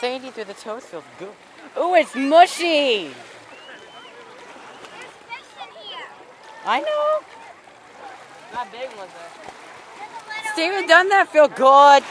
sandy through the toes feels good. Ooh, it's mushy. I know. Not big ones Steven, doesn't that feel good?